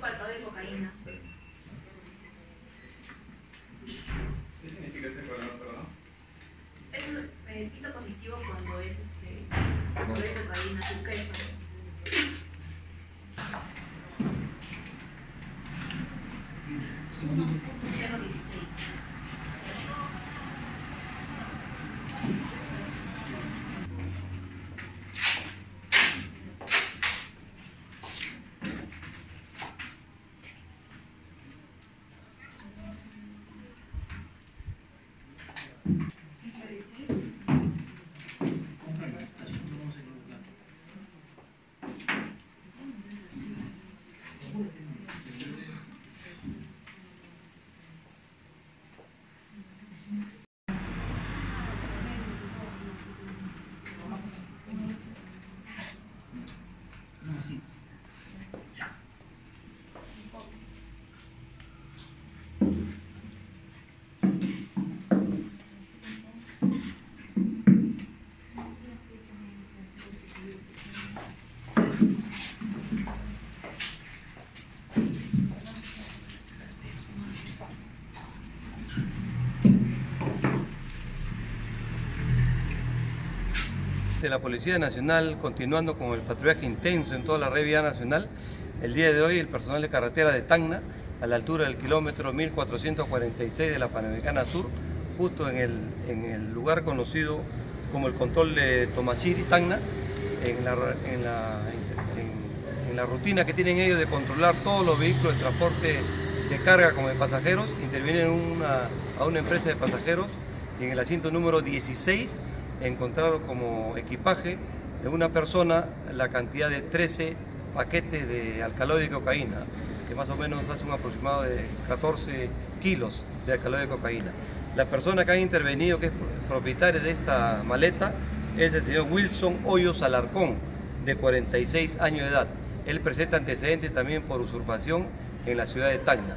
para el 4 de cocaína. ¿Qué significa ese color, perdón? Es un eh, pito positivo cuando es este, cuando es cocaína, su queso. De la Policía Nacional, continuando con el patrullaje intenso en toda la red vía nacional, el día de hoy el personal de carretera de Tacna, a la altura del kilómetro 1446 de la Panamericana Sur, justo en el, en el lugar conocido como el control de Tomasiri, Tacna, en la, en, la, en la rutina que tienen ellos de controlar todos los vehículos de transporte de carga como de pasajeros, intervienen una, a una empresa de pasajeros y en el asiento número 16 encontraron como equipaje de una persona la cantidad de 13 paquetes de alcaloide de cocaína, que más o menos hace un aproximado de 14 kilos de alcaloide de cocaína. La persona que ha intervenido, que es propietaria de esta maleta, es el señor Wilson Hoyos Alarcón, de 46 años de edad. Él presenta antecedentes también por usurpación en la ciudad de Tacna.